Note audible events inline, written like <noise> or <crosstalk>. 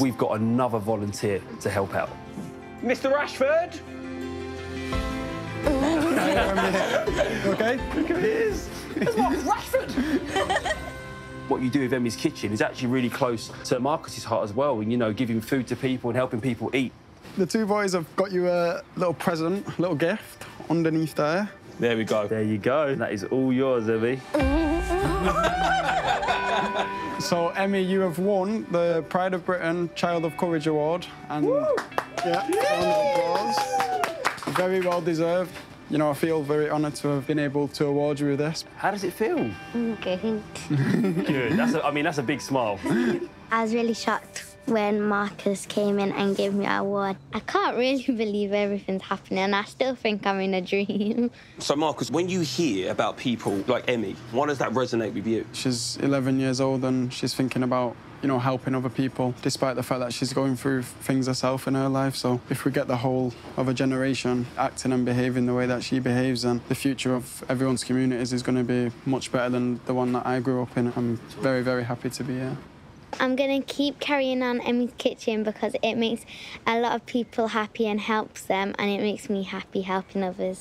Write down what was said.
we've got another volunteer to help out. Mr. Rashford? <laughs> Okay? Look at this. That's Marcus Rashford. <laughs> What you do with Emmie's Kitchen is actually really close to Marcus's heart as well, and you know, giving food to people and helping people eat. The two boys have got you a little present, a little gift underneath there. There we go. There you go. That is all yours, Emmie. <laughs> So, Emmie, you have won the Pride of Britain Child of Courage Award. And yeah, round of applause. Very well deserved. You know, I feel very honoured to have been able to award you with this. How does it feel? Good. <laughs> Good. That's a, I mean, that's a big smile. I was really shocked when Marcus came in and gave me an award. I can't really <laughs> believe everything's happening, and I still think I'm in a dream. <laughs> So, Marcus, when you hear about people like Emmie, why does that resonate with you? She's 11 years old and she's thinking about, you know, helping other people, despite the fact that she's going through things herself in her life. So if we get the whole of a generation acting and behaving the way that she behaves, then the future of everyone's communities is going to be much better than the one that I grew up in. I'm very, very happy to be here. I'm going to keep carrying on Emmie's Kitchen because it makes a lot of people happy and helps them, and it makes me happy helping others.